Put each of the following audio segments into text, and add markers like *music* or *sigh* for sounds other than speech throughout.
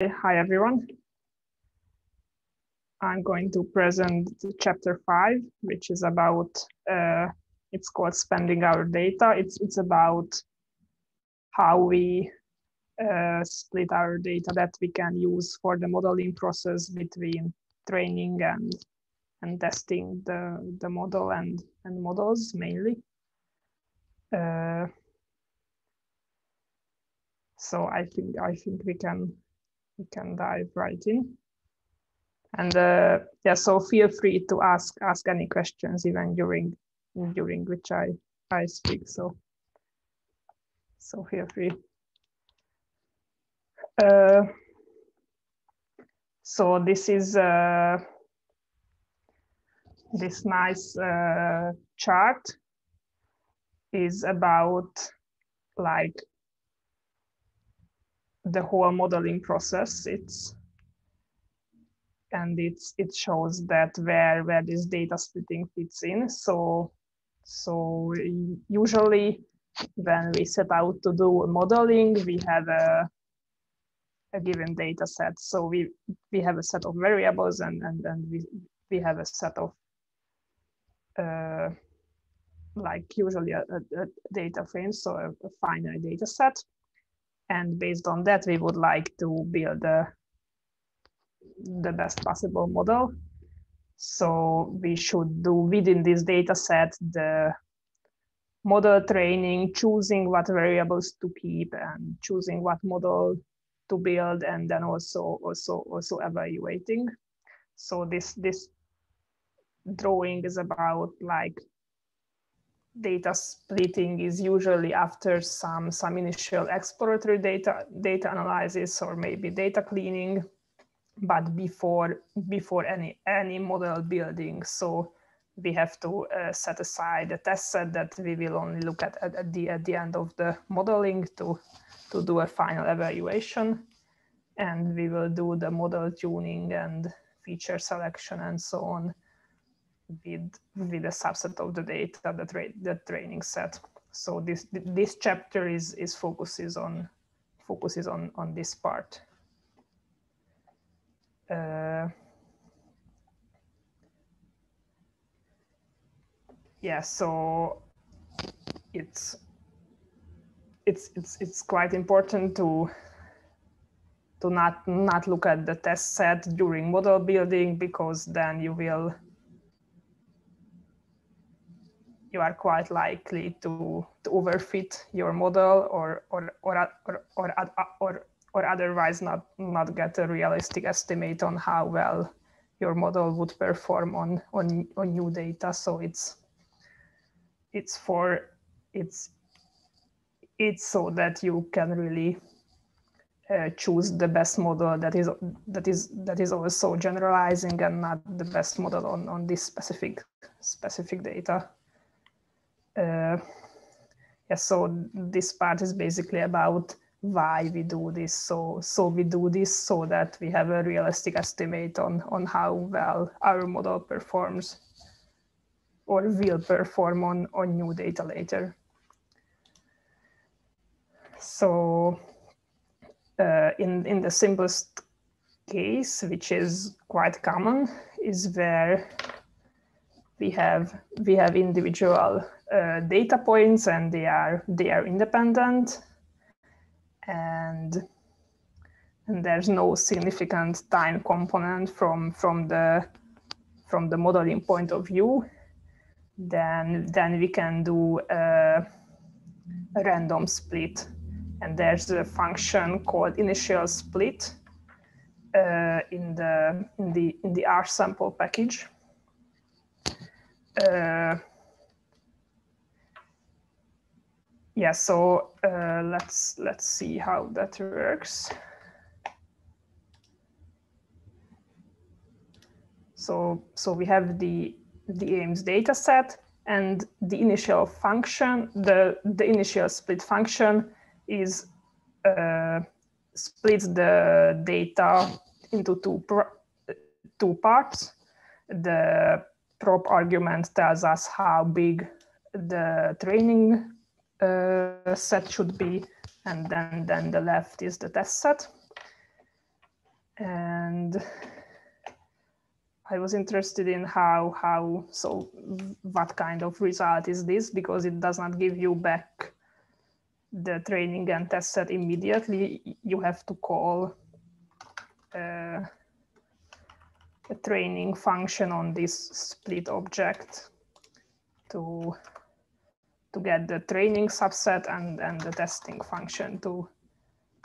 Hi, everyone. I'm going to present chapter five, which is about, uh, it's called spending our data. It's, it's about how we uh, split our data that we can use for the modeling process between training and and testing the, the model and, and models mainly. Uh, so I think I think we can we can dive right in. And uh, yeah, so feel free to ask ask any questions even during during which I I speak. So so feel free. Uh, so this is uh, this nice uh, chart is about like the whole modeling process. It's and it's it shows that where where this data splitting fits in. So so usually when we set out to do modeling, we have a a given data set. So we we have a set of variables and and, and we we have a set of uh, like usually a, a, a, data frame, so a, a finite data set. And based on that, we would like to build a, the best possible model. So we should do within this data set the model training, choosing what variables to keep and choosing what model to build, and then also also also evaluating. So this this drawing is about like data splitting is usually after some some initial exploratory data data analysis or maybe data cleaning but before before any any model building. So we have to uh, set aside a test set that we will only look at, at at the at the end of the modeling to to do a final evaluation. And we will do the model tuning and feature selection and so on with with a subset of the data that tra the training set. So this this chapter is is focuses on focuses on on this part. Uh, yeah, so it's it's it's it's quite important to to not not look at the test set during model building because then you will you are quite likely to, to overfit your model or or or or or, or, or otherwise not not get a realistic estimate on how well your model would perform on on, on new data. So it's it's for it's it's so that you can really uh, choose the best model that is that is that is also generalizing and not the best model on on this specific specific data yeah, so this part is basically about why we do this. So, so we do this so that we have a realistic estimate on, on how well our model performs or will perform on, on new data later. So uh, in, in the simplest case, which is quite common, is where we have we have individual uh, data points and they are they are independent. And and there's no significant time component from from the from the modeling point of view. Then then we can do a, a random split. And there's a function called initial split uh, in the in the in the rsample package. Uh, yeah, so uh, let's let's see how that works. So so we have the the Ames data set and the initial function, the the initial split function is uh, splits the data into two two parts. The prop argument tells us how big the training uh, set should be, and then, then the left is the test set. and I was interested in how how so what kind of result is this because it does not give you back the training and test set immediately. You have to call uh, a training function on this split object to to get the training subset and and the testing function to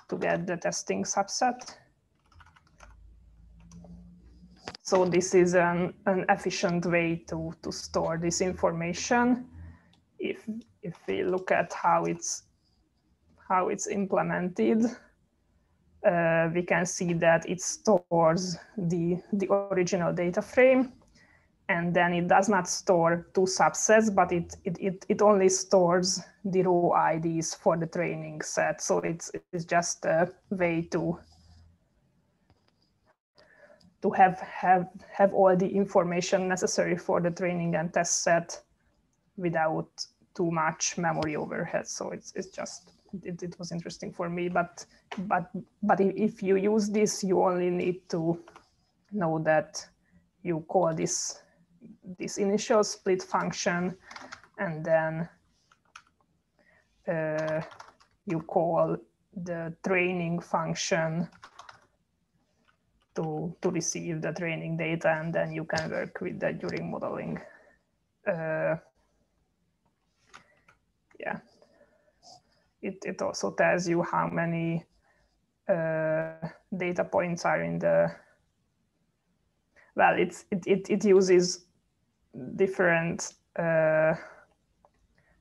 to get the testing subset. So this is an, an efficient way to, to store this information. If, if we look at how it's, how it's implemented, uh, we can see that it stores the, the original data frame and then it does not store two subsets, but it, it, it, it only stores the row IDs for the training set. So it's, it's just a way to to have, have, have all the information necessary for the training and test set without too much memory overhead. So it's, it's just, it, it was interesting for me, but, but, but if you use this, you only need to know that you call this, this initial split function and then uh, you call the training function to, to receive the training data and then you can work with that during modeling. Uh, yeah, it, it also tells you how many uh, data points are in the, well, it's, it, it, it uses different uh,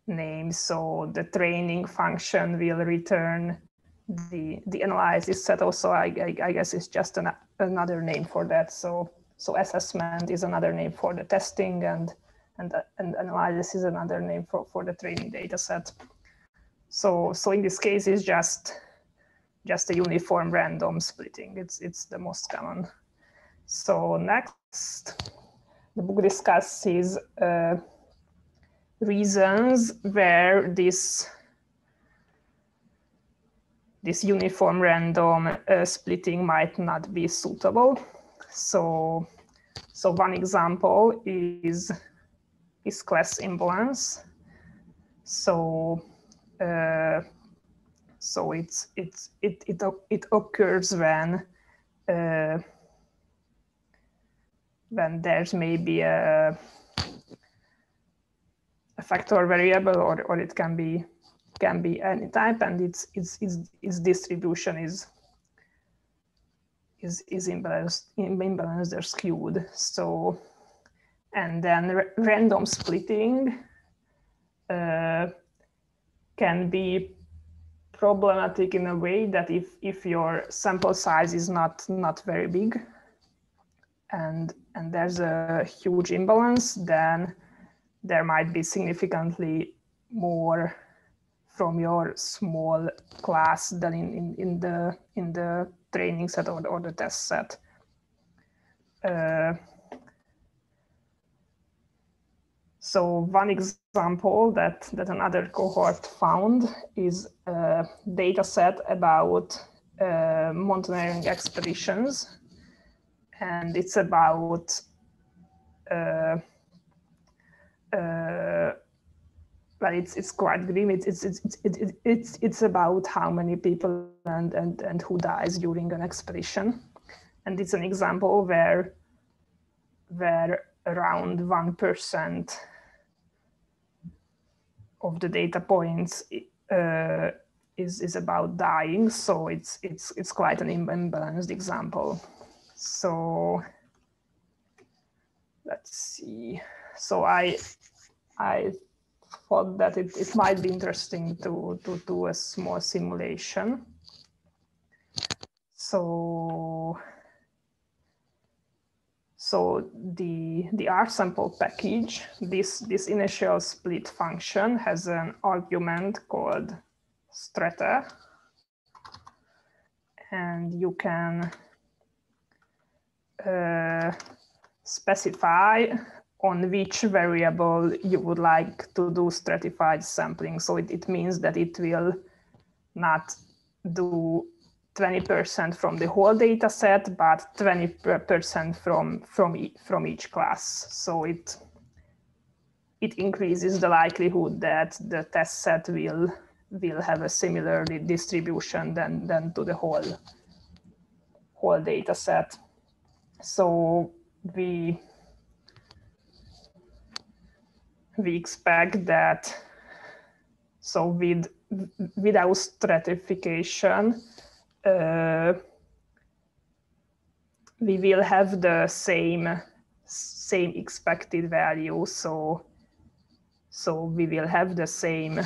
names. So the training function will return the the analysis set. Also I, I, I guess it's just an, another name for that. So so assessment is another name for the testing and and and analysis is another name for for the training data set. So so in this case it's just just a uniform random splitting. It's it's the most common. So next the book discusses uh, reasons where this this uniform random uh, splitting might not be suitable. So, so one example is, is class imbalance. So, uh, so it's, it's, it, it, it occurs when, uh, when there's maybe a, a factor variable or, or it can be can be any type and its its its, its distribution is is is imbalanced imbalanced or skewed. So and then random splitting uh, can be problematic in a way that if if your sample size is not not very big and and there's a huge imbalance then there might be significantly more from your small class than in, in, in the in the training set or the, or the test set. Uh, so one example that, that another cohort found is a data set about uh, mountaineering expeditions. And it's about uh, uh, but it's it's quite grim. It's it's it's it's it's it's about how many people and and and who dies during an expedition, and it's an example where where around one percent of the data points uh, is is about dying. So it's it's it's quite an imbalanced example. So let's see. So I I thought that it, it might be interesting to, to do a small simulation. So, so the, the rsample package, this, this initial split function has an argument called strata. And you can Uh, specify on which variable you would like to do stratified sampling. So it, it means that it will not do 20% from the whole data set, but 20% from, from, e from each class. So it, it increases the likelihood that the test set will, will have a similar distribution than, than to the whole, whole data set. So we, we expect that, so with, without stratification, uh, we will have the same same expected value. So so we will have the same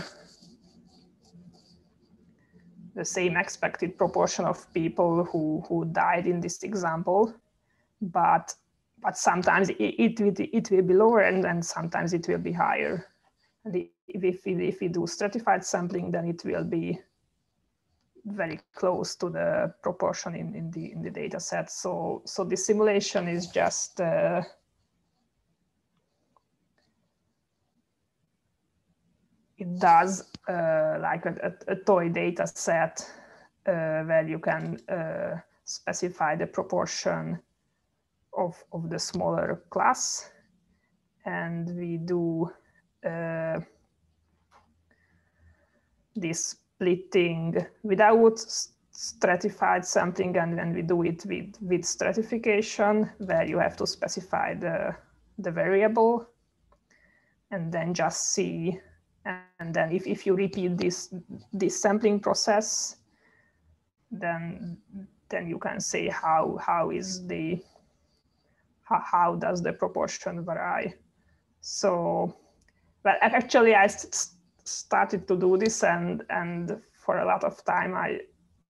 the same expected proportion of people who who died in this example, but but sometimes it, it will it will be lower and then sometimes it will be higher. And if, if, if we do stratified sampling, then it will be very close to the proportion in, in the in the data set. So so the simulation is just uh, it does uh, like a, a, toy data set uh, where you can uh, specify the proportion of, of the smaller class. And we do uh, this splitting without stratified sampling. And then we do it with, with stratification where you have to specify the, the variable and then just see. And then if, if you repeat this this sampling process then then you can say how how is the how, how does the proportion vary? So but actually i started to do this and and for a lot of time I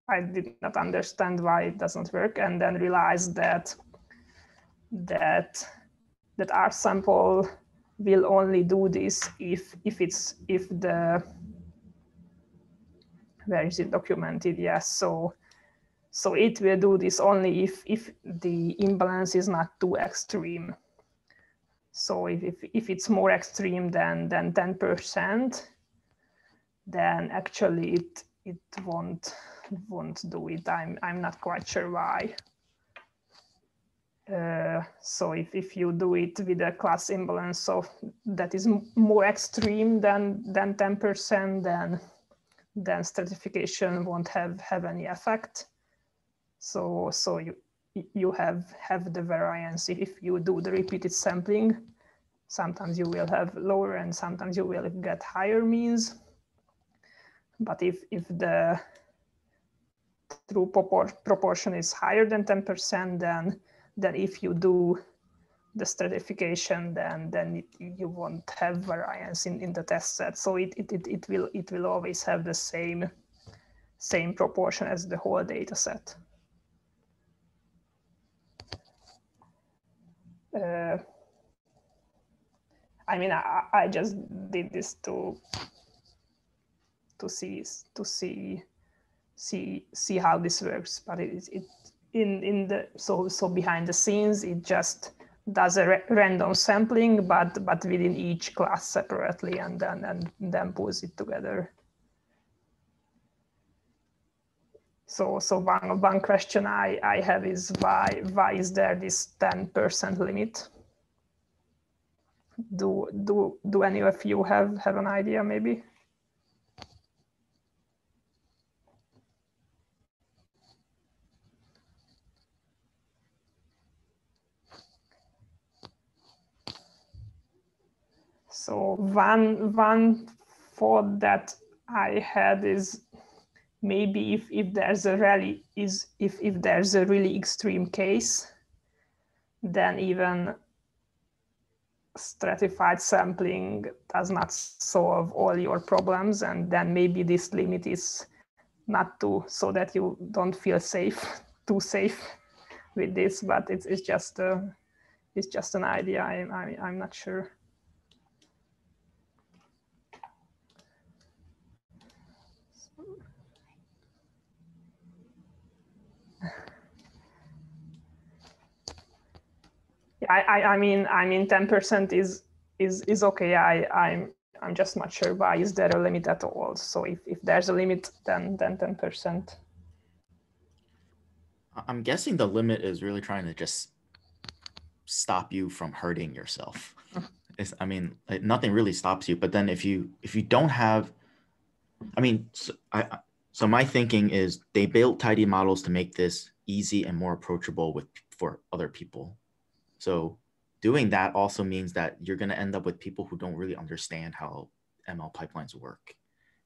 I did not understand why it doesn't work and then realized that that that rsample will only do this if if it's if the where is it documented? Yes so so it will do this only if if the imbalance is not too extreme so if if, if it's more extreme than than 10 percent then actually it it won't won't do it. I'm I'm not quite sure why. Uh, so if, if you do it with a class imbalance so that is more extreme than than 10%, then then stratification won't have have any effect. So so you you have have the variance if you do the repeated sampling. Sometimes you will have lower and sometimes you will get higher means but if, if the true propor proportion is higher than 10%, then, then if you do the stratification, then, then it, you won't have variance in, in the test set. So it, it, it, it, will, it will always have the same, same proportion as the whole data set. Uh, I mean, I, I just did this to to see to see see see how this works but it, it in in the so so behind the scenes it just does a random sampling but but within each class separately and then and then pulls it together so so one one question i i have is why why is there this 10 percent limit? Do do do any of you have have an idea maybe? So one one thought that I had is maybe if, if there's a really is if, if there's a really extreme case, then even stratified sampling does not solve all your problems and then maybe this limit is not too so that you don't feel safe *laughs* too safe with this but it's, it's just a, it's just an idea. I, I, i'm not sure I, I, I mean, I mean, ten percent is is is okay. I I'm I'm just not sure why is there a limit at all. So if if there's a limit, then then ten percent. I'm guessing the limit is really trying to just stop you from hurting yourself. *laughs* It's, I mean, nothing really stops you. But then if you if you don't have, I mean, so I so my thinking is they built tidymodels to make this easy and more approachable with for other people. So doing that also means that you're going to end up with people who don't really understand how ML pipelines work.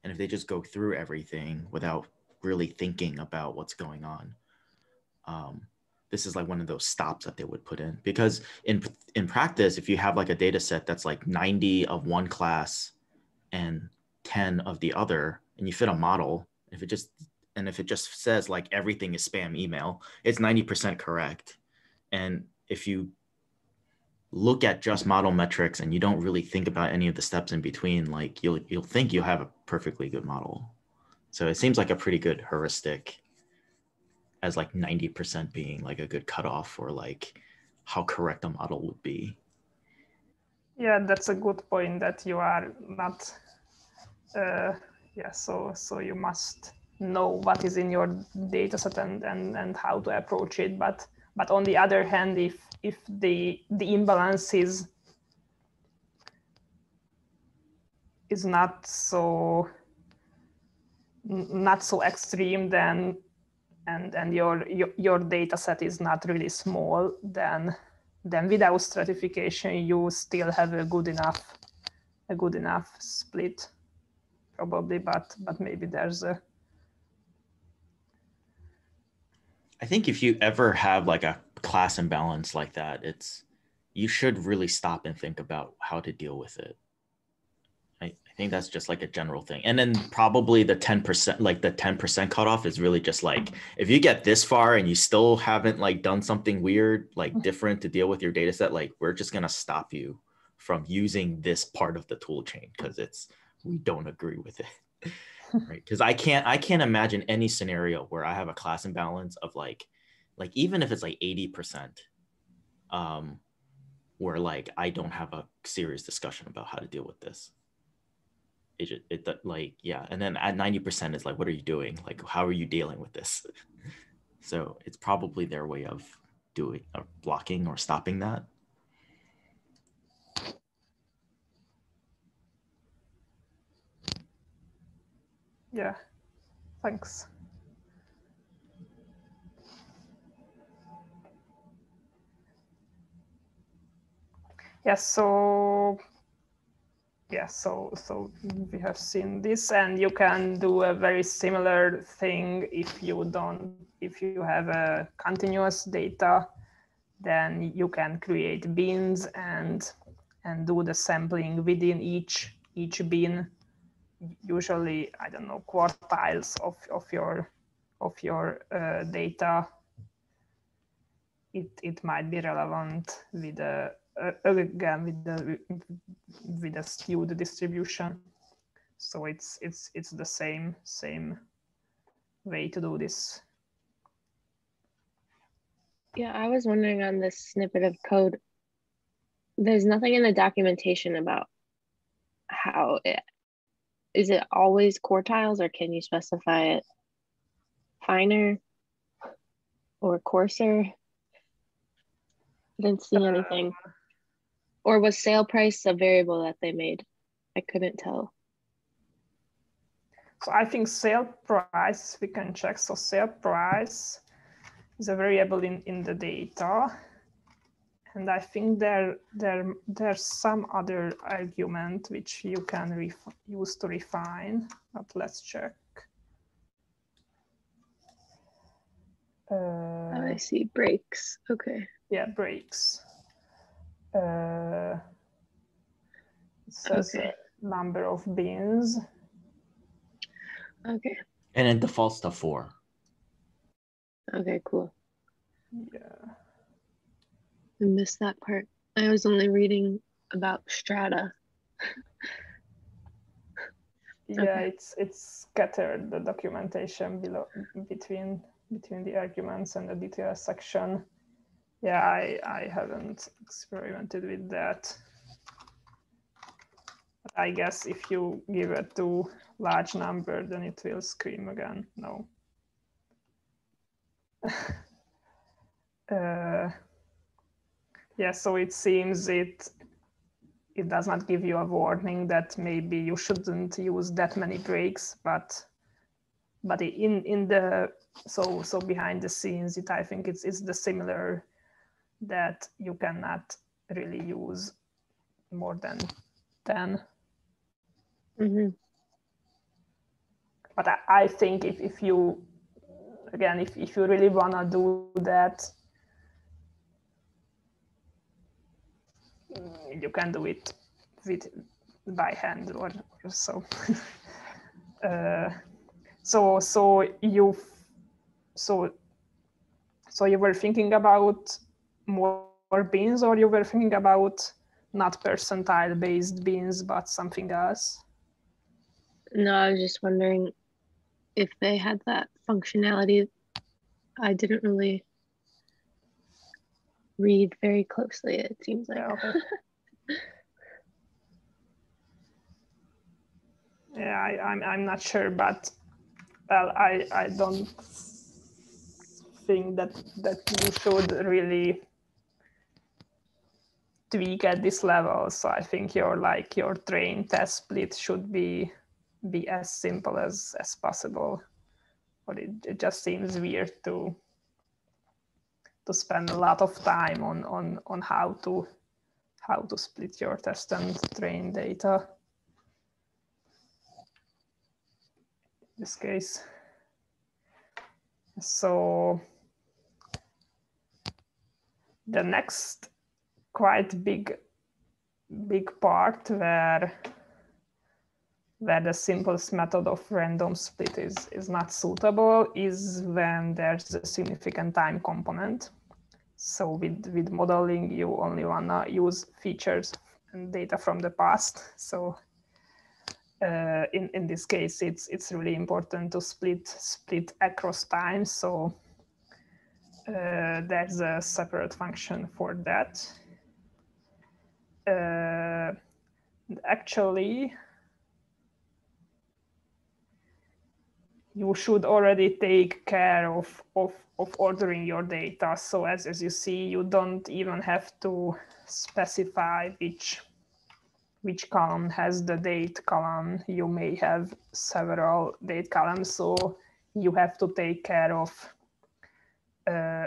And if they just go through everything without really thinking about what's going on, um, this is like one of those stops that they would put in because in in practice if you have like a data set that's like 90 of one class and 10 of the other and you fit a model if it just and if it just says like everything is spam email it's 90% correct and if you look at just model metrics and you don't really think about any of the steps in between like you'll you'll think you have a perfectly good model so it seems like a pretty good heuristic as like 90% being like a good cutoff for like how correct a model would be. Yeah, that's a good point that you are not, uh, yeah, so, so you must know what is in your data set and, and, and how to approach it. But, but on the other hand, if, if the, the imbalance is, is not so, not so extreme, then and and your, your your data set is not really small, then then without stratification you still have a good enough a good enough split probably, but but maybe there's a I think if you ever have like a class imbalance like that, it's you should really stop and think about how to deal with it I, I think that's just like a general thing. And then probably the 10%, like the 10% cutoff is really just like if you get this far and you still haven't like done something weird, like mm. different to deal with your data set, like we're just gonna stop you from using this part of the tool chain because it's we don't agree with it. *laughs* right. Cause I can't I can't imagine any scenario where I have a class imbalance of like like even if it's like 80%, um, where like I don't have a serious discussion about how to deal with this. It, it like yeah and then at 90% is like what are you doing? Like how are you dealing with this? *laughs* So it's probably their way of doing or blocking or stopping that yeah. Thanks. Yes so yeah so so we have seen this and you can do a very similar thing if you don't if you have a continuous data then you can create bins and and do the sampling within each each bin usually i don't know quartiles of of your of your uh, data it it might be relevant with a again with the with the skewed distribution. So it's it's it's the same same way to do this. Yeah, I was wondering on this snippet of code. There's nothing in the documentation about how it is it always quartiles or can you specify it finer or coarser? I didn't see anything. Uh, or was sale price a variable that they made? I couldn't tell. So I think sale price, we can check. So sale price is a variable in, in the data. And I think there, there, there's some other argument which you can use to refine, but let's check. Uh, oh, I see breaks. Okay. Yeah, breaks uh, it says okay. number of bins. Okay. And it defaults to four. Okay, cool. Yeah. I missed that part. I was only reading about strata. *laughs* yeah, okay. it's it's scattered the documentation below between between the arguments and the details section yeah, I, I haven't experimented with that. But I guess if you give it to large number, then it will scream again. No. *laughs* uh, yeah, so it seems it it does not give you a warning that maybe you shouldn't use that many breaks, but but in in the so so behind the scenes, it I think it's it's the similar that you cannot really use more than 10 Mm-hmm. But I, I think if, if you again if, if you really wanna do that you can do it with by hand or, or so. *laughs* uh, so so you so so you were thinking about more beans or you were thinking about not percentile based beans but something else No, I was just wondering if they had that functionality. I didn't really read very closely, it seems like. *laughs* yeah, I, I'm, I'm not sure but well I, I don't think that that you should really tweak at this level. So i think your like your train test split should be be as simple as as possible. But it, it just seems weird to to spend a lot of time on on on how to how to split your test and train data in this case so the next quite big big part where where the simplest method of random split is, is not suitable is when there's a significant time component. So with, with modeling, you only wanna use features and data from the past. So uh, in, in this case, it's, it's really important to split, split across time. So uh, there's a separate function for that. Uh, actually, you should already take care of, of, of ordering your data. So as, as you see, you don't even have to specify which which column has the date column. You may have several date columns, so you have to take care of uh,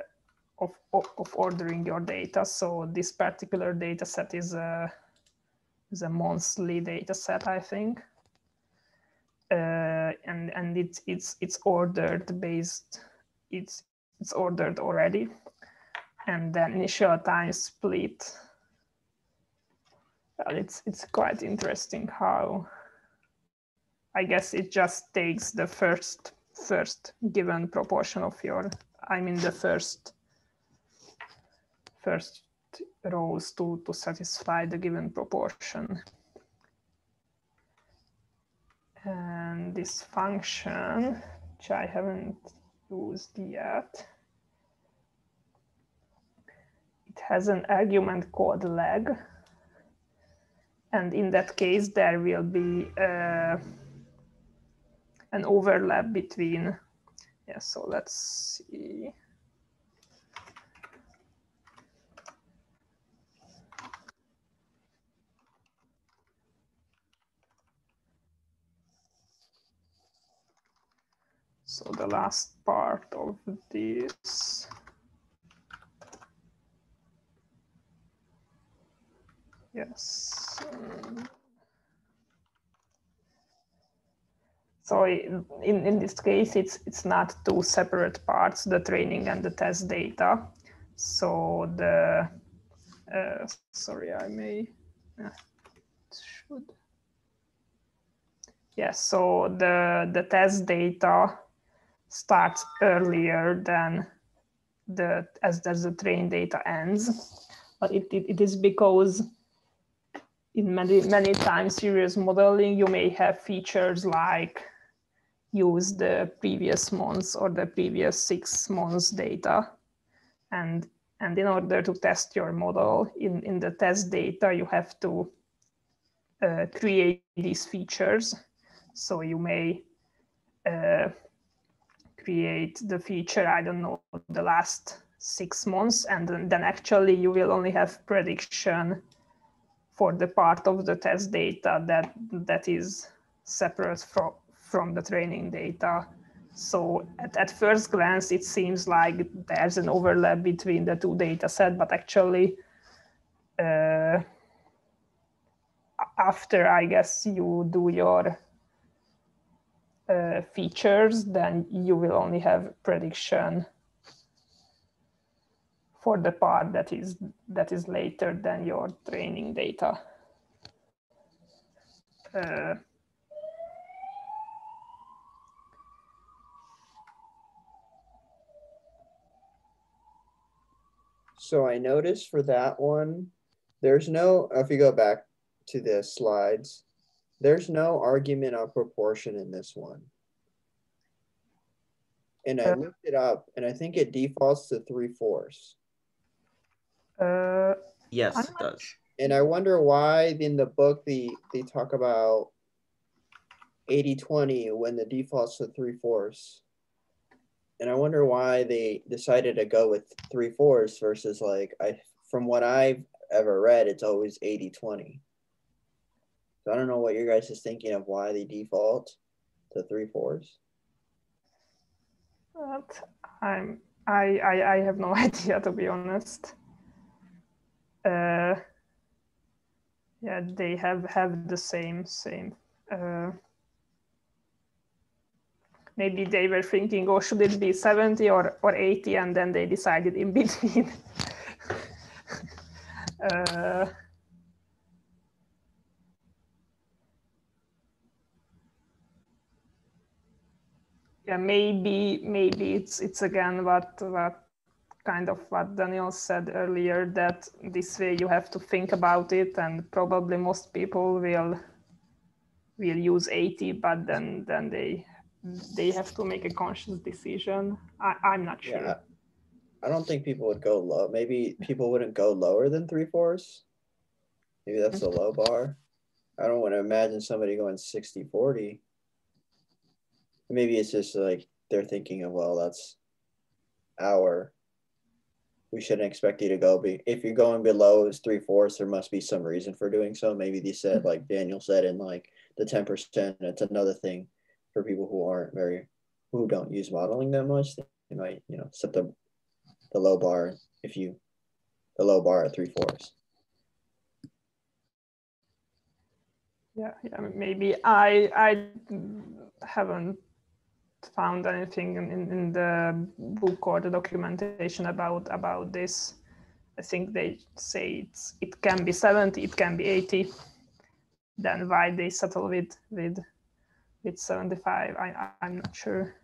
of, of, of, ordering your data. So this particular data set is a, is a monthly data set, I think. Uh, and and it's it's it's ordered based it's it's ordered already. And then initial time split. Well, it's it's quite interesting how I guess it just takes the first first given proportion of your I mean the first first rows to to satisfy the given proportion and this function, which I haven't used yet, it has an argument called lag. And in that case, there will be uh, an overlap between, yeah, so let's see. So the last part of this. Yes. So in, in this case, it's, it's not two separate parts, the training and the test data. So the, uh, sorry, I may, uh, should. Yes, yeah, so the, the test data starts earlier than the as, as the train data ends. But it, it, it is because in many many time series modeling you may have features like use the previous months or the previous six months data and and in order to test your model in in the test data you have to uh, create these features so you may uh, create the feature, I don't know, the last six months and then actually you will only have prediction for the part of the test data that that is separate from from the training data. So at, at first glance it seems like there's an overlap between the two data set but actually uh, after i guess you do your uh, features then you will only have prediction for the part that is that is later than your training data. Uh, so I noticed for that one, there's no, if you go back to the slides, there's no argument of proportion in this one. And I looked it up and I think it defaults to three fourths. uh, Yes, it does. And I wonder why in the book they, they talk about 80 20 when the default's to three fourths. And I wonder why they decided to go with three fourths versus like I from what I've ever read, it's always 80 20. So I don't know what your guys is thinking of why they default to three fourths. But I'm I, I I have no *laughs* idea to be honest. Uh, yeah, they have have the same same. Uh, maybe they were thinking, oh, should it be seventy or or eighty, and then they decided in *laughs* between. *laughs* uh, yeah maybe maybe it's it's again what what kind of what daniel said earlier that this way you have to think about it and probably most people will will use 80 but then then they they have to make a conscious decision I, i'm not sure Yeah. I don't think people would go low. Maybe people wouldn't go lower than three fourths. Maybe that's the mm-hmm. low bar. I don't want to imagine somebody going 60 40. Maybe it's just like they're thinking of, well, that's our. We shouldn't expect you to go. Be if you're going below is three fourths, there must be some reason for doing so. Maybe they said, mm-hmm. like Daniel said, in like the 10%, it's another thing for people who aren't very, who don't use modeling that much. They might, you know, set the the low bar if you the low bar at three fourths. yeah yeah maybe i i haven't found anything in, in, the book or the documentation about about this? I think they say it's it can be 70 it can be 80 then why they settle with with with 75 i I- i'm not sure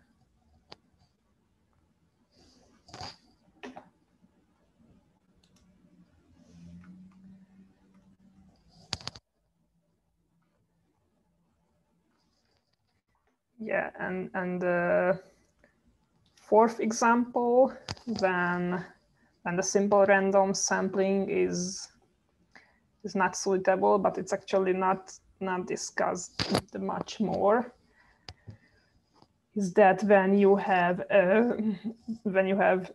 yeah and and the fourth example when when the simple random sampling is is not suitable but it's actually not not discussed much more. Is that when you have uh, *laughs* when you have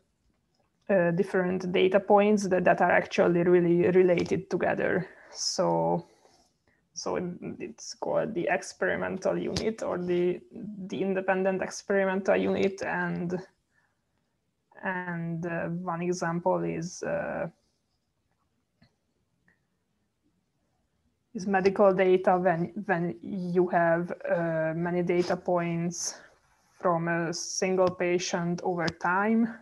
uh, different data points that, that are actually really related together. So so it- it's called the experimental unit or the the independent experimental unit. And and uh, one example is uh, is medical data when when you have uh, many data points from a single patient over time.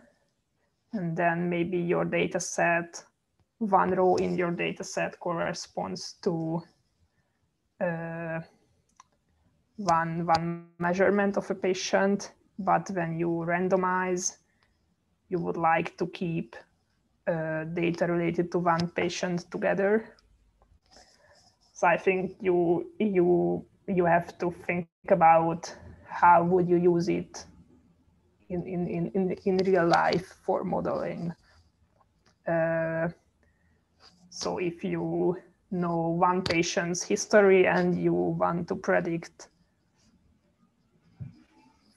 And then maybe your data set one row in your data set corresponds to one one measurement of a patient but when you randomize you would like to keep uh, data related to one patient together. So i think you you you have to think about how would you use it in in in, in, in real life for modeling. Uh, so if you know one patient's history and you want to predict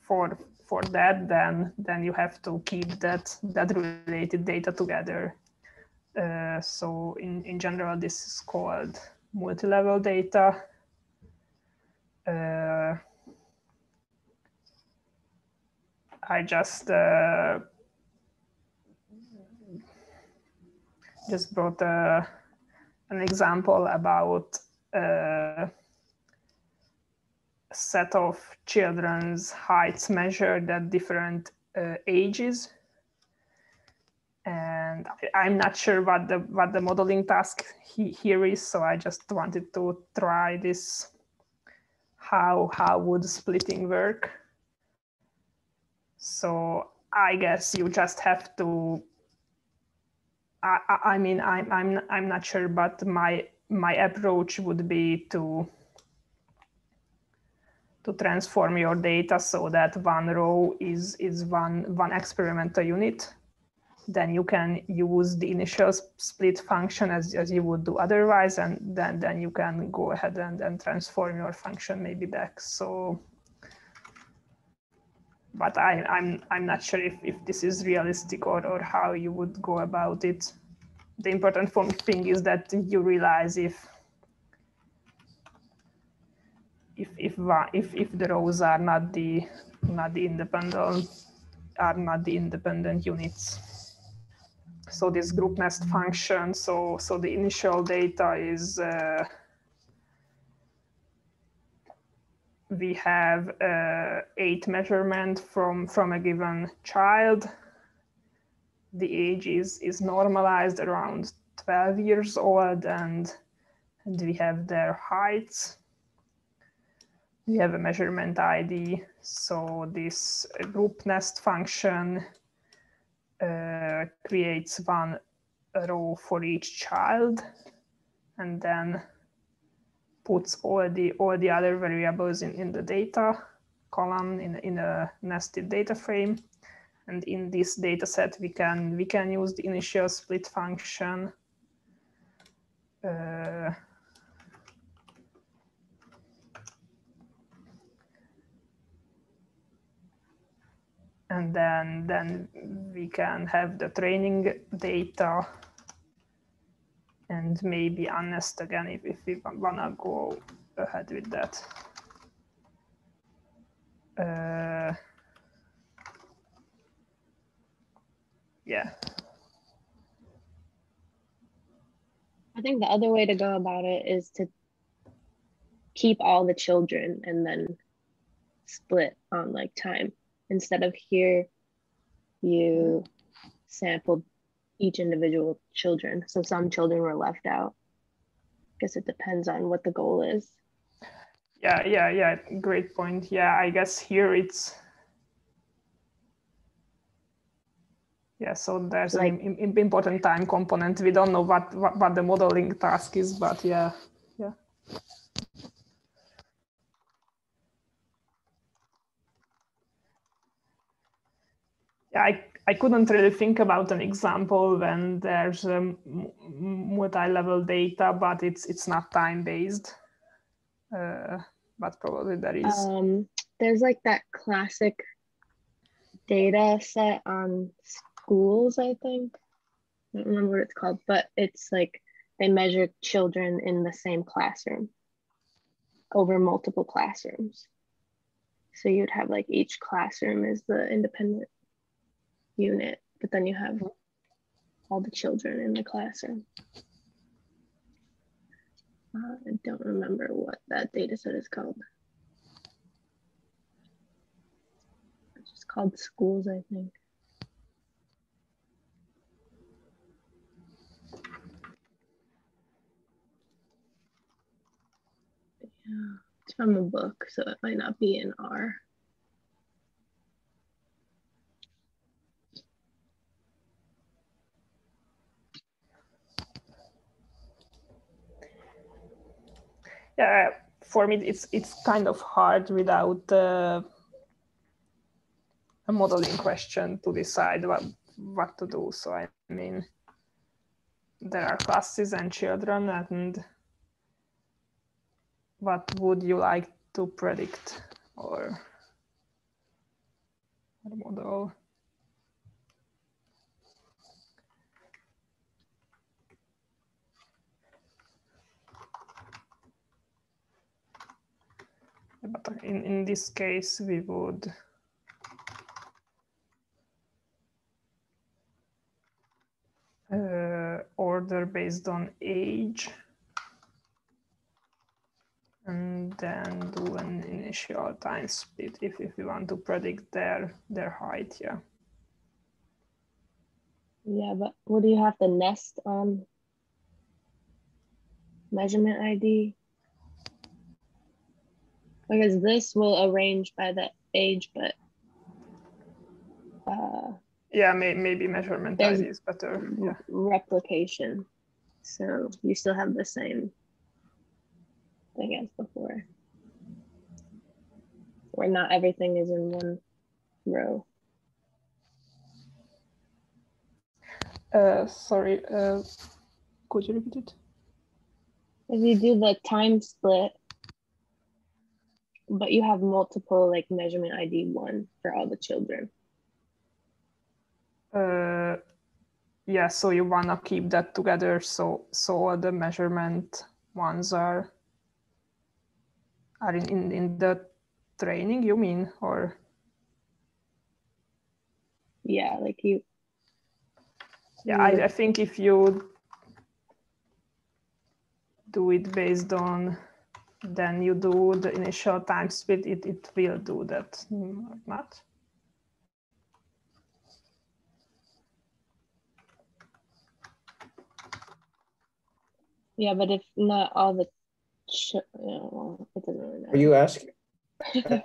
for for that, then then you have to keep that that related data together. Uh, so in, in general, this is called multi-level data. Uh, I just uh, just brought uh, an example about a set of children's heights measured at different uh, ages. And I'm not sure what the what the modeling task he, here is, so I just wanted to try this. How how would splitting work? So I guess you just have to. I, I mean, I'm I'm I'm not sure, but my my approach would be to to transform your data so that one row is is one one experimental unit. Then you can use the initial split function as, as you would do otherwise, and then then you can go ahead and then transform your function maybe back. So but I, I'm I'm not sure if, if this is realistic or, or how you would go about it. The important thing is that you realize if if if if if the rows are not the not the independent are not the independent units. So this group nest function. So so the initial data is. Uh, we have uh, eight measurement from, from a given child. The age is, is normalized around 12 years old and, and we have their heights. We have a measurement ID. So this group nest function uh, creates one row for each child and then puts all the all the other variables in, in the data column in, in a nested data frame. And in this data set, we can we can use the initial split function. Uh, and then then we can have the training data and maybe unnest again if, if we wanna go ahead with that. Uh, yeah. I think the other way to go about it is to keep all the children and then split on like time. Instead of here, you sampled each individual children. So some children were left out. I guess it depends on what the goal is. Yeah, yeah, yeah. Great point. Yeah, I guess here it's yeah. So there's like, an important time component. We don't know what, what what the modeling task is, but yeah, yeah. Yeah, I I couldn't really think about an example when there's um, multi-level data, but it's it's not time-based. Uh, but probably there is. Um, there's like that classic data set on schools, I think. I don't remember what it's called, but it's like they measure children in the same classroom over multiple classrooms. So you'd have like each classroom is the independent unit, but then you have all the children in the classroom. Uh, I don't remember what that data set is called. It's just called schools, I think. Yeah, it's from a book, so it might not be in R. yeah for me it's it's kind of hard without uh, a modeling question to decide what what to do so i mean there are classes and children and what would you like to predict or model. But in, in this case, we would uh, order based on age and then do an initial time split if, if we want to predict their their height yeah Yeah, but what do you have the nest on? Measurement ID? Because this will arrange by the age, but uh, yeah may, maybe measurement ID is better yeah replication. So you still have the same thing as before. Where not everything is in one row. uh, sorry uh, could you repeat it If you do the time split, but you have multiple like measurement ID one for all the children. uh, yeah so you want to keep that together so so all the measurement ones are are in, in, in the training you mean or Yeah, like you. yeah I, I think if you do it based on then you do the initial time split it, it will do that or not Yeah, but if not all the, ch- yeah, well, it doesn't really matter. Are you asking? *laughs*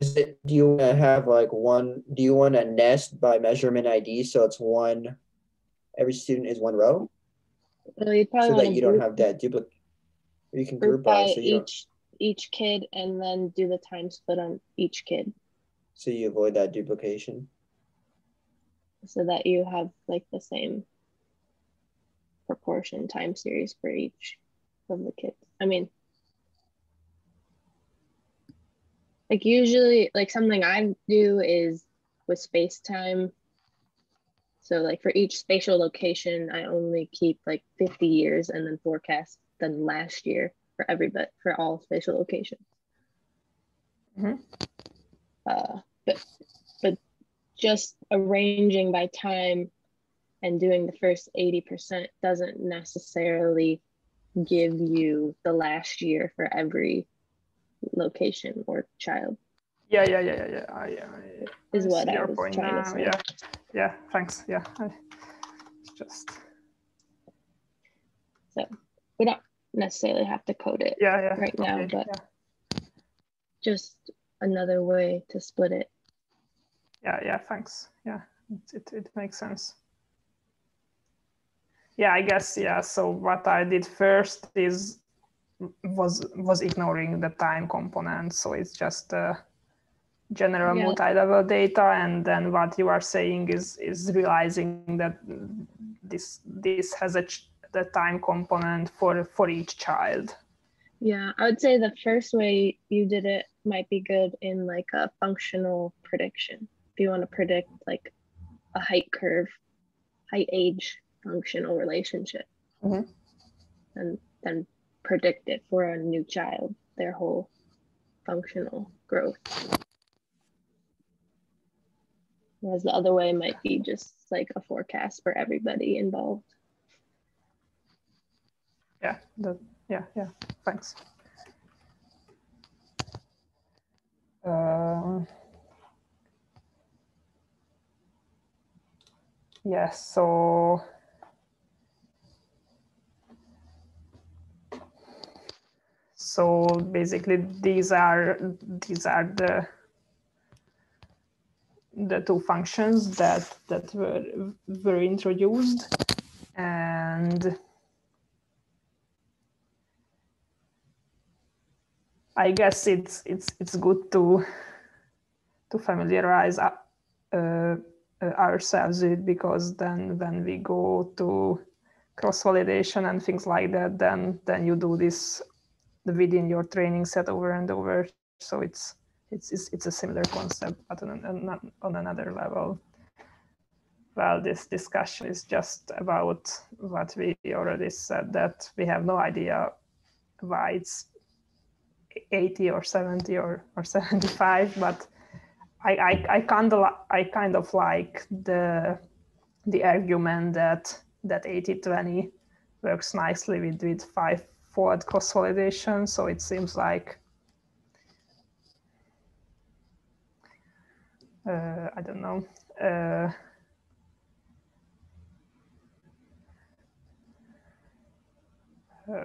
Is it, do you want to have like one, do you want to nest by measurement ID so it's one, every student is one row? You'd probably So that you don't have that duplicate. You can group group by by so you, don't- each each kid and then do the time split on each kid so you avoid that duplication. so that you have like the same proportion time series for each of the kids. I mean, like usually, like something I do is with space time. So like for each spatial location, I only keep like 50 years and then forecast the last year for every but for all spatial locations. Mhm. Uh, but but just arranging by time and doing the first 80% doesn't necessarily give you the last year for every location or child yeah yeah yeah yeah yeah I, I, is what I was trying now, to say. yeah yeah thanks yeah I, it's just So We don't necessarily have to code it, yeah yeah right now, okay, but- yeah. just another way to split it. yeah yeah thanks yeah it, it, it makes sense yeah i guess yeah so what i did first is was was ignoring the time component so it's just uh, general Yeah. multi-level data and then what you are saying is is realizing that this this has a ch- the time component for for each child Yeah, I would say the first way you did it might be good in like a functional prediction. If you want to predict like a height curve, height age functional relationship, Mhm. and then predict it for a new child, their whole functional growth. Whereas the other way might be just like a forecast for everybody involved. yeah yeah yeah thanks um, yes so so basically these are these are the the two functions that that were were introduced and I guess it's it's it's good to to familiarize uh, uh, ourselves with because then when we go to cross validation and things like that, then then you do this within your training set over and over. So it's it's, it's, it's a similar concept, but on, on another level. Well, this discussion is just about what we already said, that we have no idea why it's 80 or 70 or, or *laughs* 75, but I, I, I, kind of, I kind of like the, the argument that, that 80-20 works nicely with, with five fold cross-validation. So it seems like uh, I don't know. Uh, uh,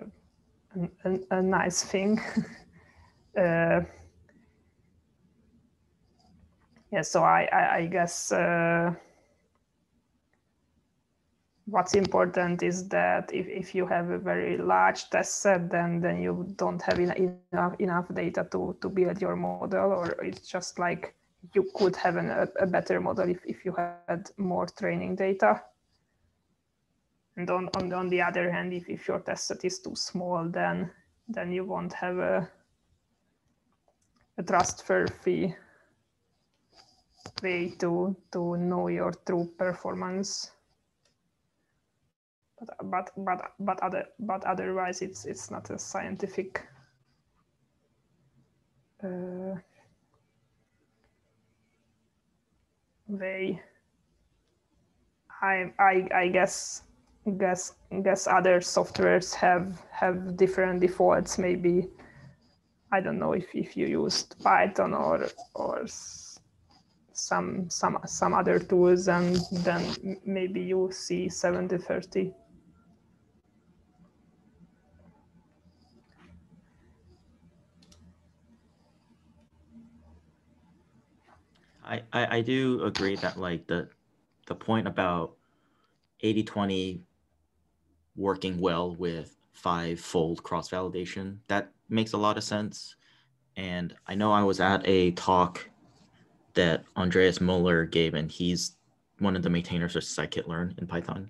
a, a, nice thing. *laughs* uh, yeah, so I, I, I guess uh, what's important is that if, if you have a very large test set, then then you don't have enough enough data to to build your model, or it's just like you could have an, a, a, better model if, if you had more training data. And on, on, the, on the other hand, if, if your test set is too small, then then you won't have a, a trustworthy way to, to know your true performance. But, but, but, but, other, but otherwise, it's, it's not a scientific uh, way. I, I, I guess guess guess other softwares have have different defaults maybe i don't know if, if you used python or or some some some other tools and then maybe you see 70 30 I, I, do agree that like the the point about 80 20 working well with five fold cross validation that makes a lot of sense. And i know i was at a talk that andreas muller gave and he's one of the maintainers of scikit-learn in python.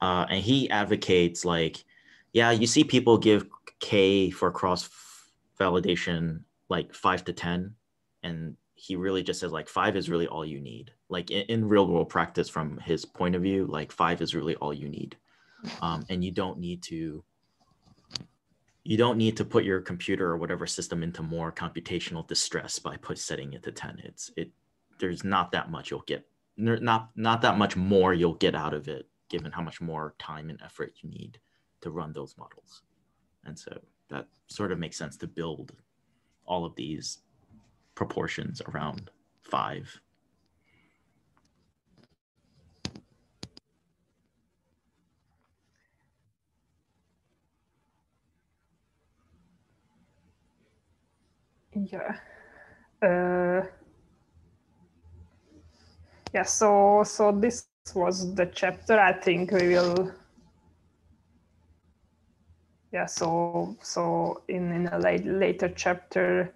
Uh, and he advocates like yeah you see people give k fold cross validation like 5 to 10 and he really just says like five is really all you need. Like in, in, real world practice from his point of view like five is really all you need. Um, and you don't need to you don't need to put your computer or whatever system into more computational distress by put setting it to 10 it's it there's not that much you'll get not not that much more you'll get out of it given how much more time and effort you need to run those models. And so that sort of makes sense to build all of these proportions around five. Yeah. Uh, yeah, so so this was the chapter. I think we will yeah so so in in a late, later chapter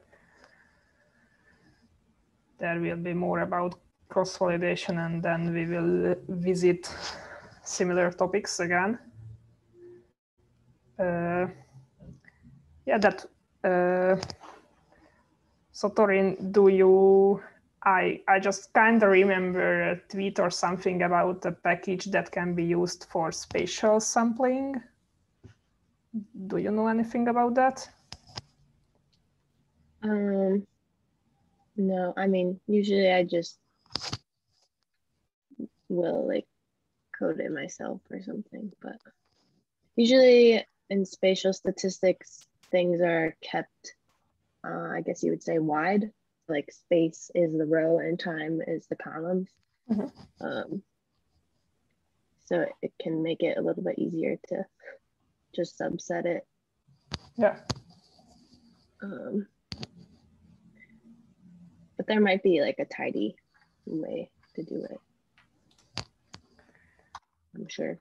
there will be more about cross-validation and then we will visit similar topics again. Uh, yeah, that. Uh, so Torin, do you? I I just kind of remember a tweet or something about a package that can be used for spatial sampling. Do you know anything about that? Um, no, I mean, usually I just will like code it myself or something, but usually in spatial statistics, things are kept, uh, I guess you would say wide, like space is the row and time is the columns. Mm-hmm. Um, so it can make it a little bit easier to just subset it. Yeah. Um, but there might be like a tidy way to do it. I'm sure.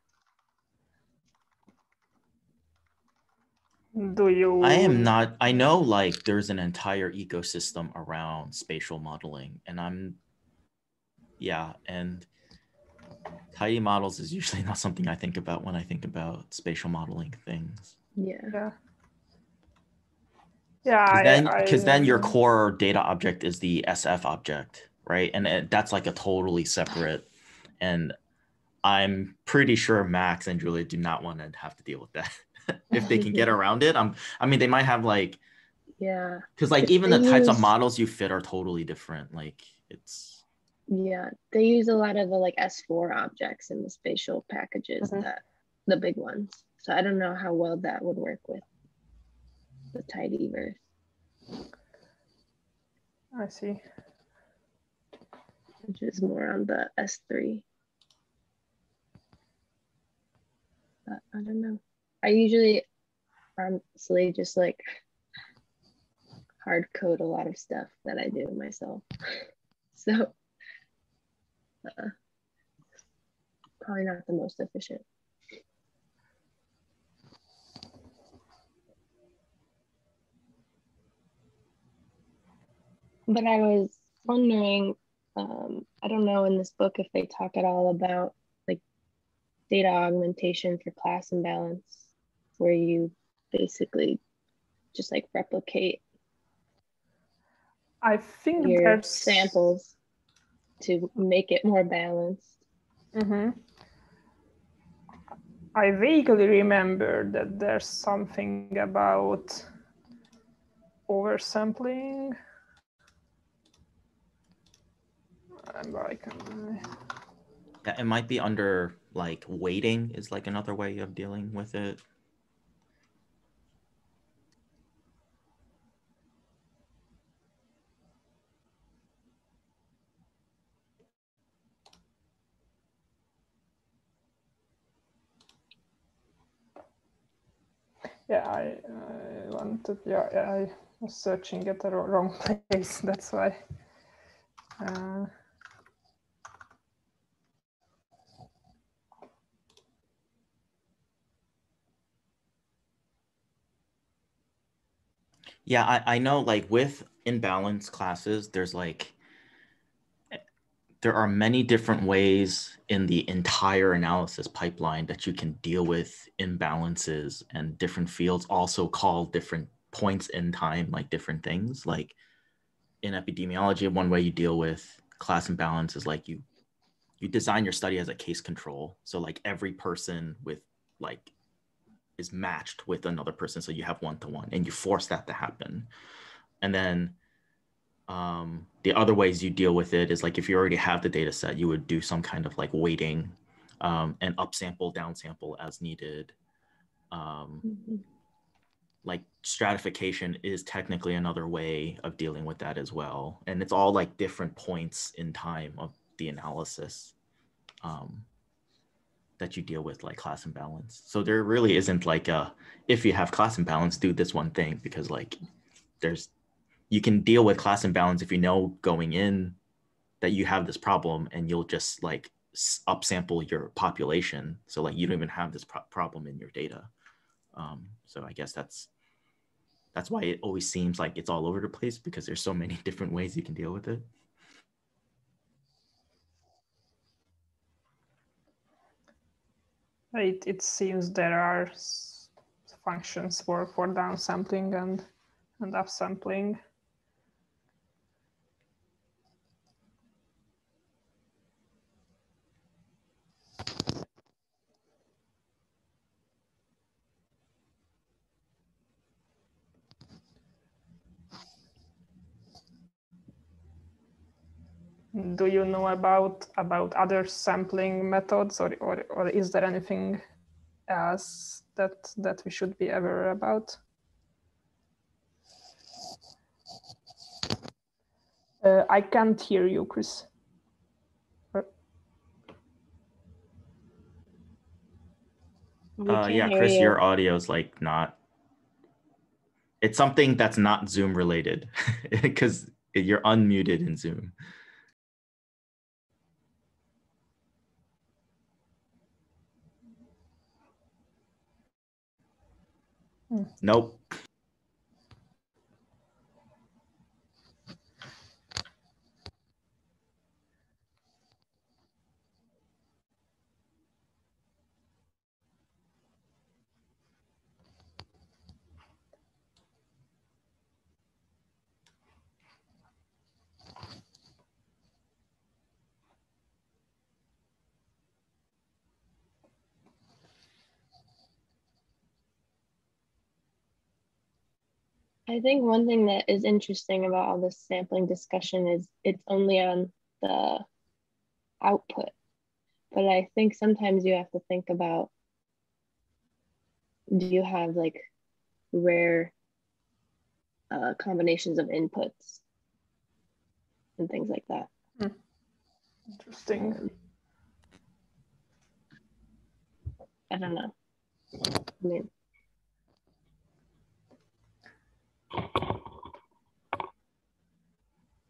Do you? I am not. I know like there's an entire ecosystem around spatial modeling, and I'm, yeah, and tidymodels is usually *laughs* not something I think about when I think about spatial modeling things. Yeah. Yeah. Yeah, Because then, because then your core data object is the SF object, right? And it, that's like a totally separate. And I'm pretty sure Max and Julia do not want to have to deal with that. *laughs* if they can get *laughs* around it, I'm. I mean, they might have like, Yeah. because like even the they types of models you fit are totally different. Like it's. Yeah. They use a lot of the like S4 objects in the spatial packages Mhm. that the big ones. So I don't know how well that would work with the tidyverse. I see. which is more on the S3. But I don't know. I usually honestly just like hard code a lot of stuff that I do myself. *laughs* So uh, probably not the most efficient. But I was wondering, um, I don't know in this book if they talk at all about like data augmentation for class imbalance, where you basically just like replicate I think your there's samples to make it more balanced. Mhm. I vaguely remember that there's something about oversampling. Can, Yeah, it might be under like weighting is like another way of dealing with it. yeah, I, I wanted, yeah, yeah, I was searching at the wrong *laughs* place. That's why. Uh, Yeah, I, I know like with imbalance classes, there's like there are many different ways in the entire analysis pipeline that you can deal with imbalances and different fields also call different points in time like different things. Like in epidemiology, one way you deal with class imbalance is like you you design your study as a case control. So like every person with like is matched with another person so you have one to one and you force that to happen. And then um, the other ways you deal with it is like if you already have the data set you would do some kind of like weighting um, and upsample downsample as needed. Um, like stratification is technically another way of dealing with that as well and it's all like different points in time of the analysis. Um, that you deal with like class imbalance. So there really isn't like a if you have class imbalance, do this one thing because like there's you can deal with class imbalance if you know going in that you have this problem and you'll just like upsample your population. So like you don't even have this pro- problem in your data. Um, so I guess that's that's why it always seems like it's all over the place because there's so many *laughs* different ways you can deal with it. It, it seems there are functions for, for downsampling and, and upsampling. Do you know about about other sampling methods, or, or, or is there anything else that that we should be aware about? Uh, I can't hear you, Chris. Uh, yeah, Chris, you. your audio is like not. It's something that's not Zoom related *laughs* because you're unmuted in Zoom. Hmm. Nope. I think one thing that is interesting about all this sampling discussion is it's only on the output. But I think sometimes you have to think about do you have like rare uh, combinations of inputs and things like that. Interesting. Um, I don't know. I mean,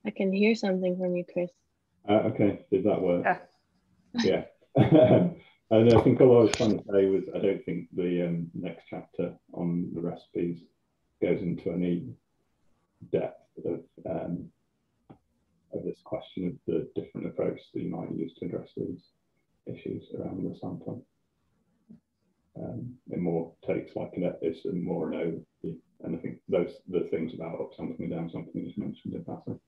I can hear something from you, Chris. Uh, okay, did that work? Yeah. Yeah. *laughs* and I think all I was trying to say was I don't think the um, next chapter on the recipes goes into any depth of um, of this question of the different approaches that you might use to address these issues around the sampling. Um, it more takes like an it's more an overview, and I think those the things about up sampling and down sampling is mentioned in passing.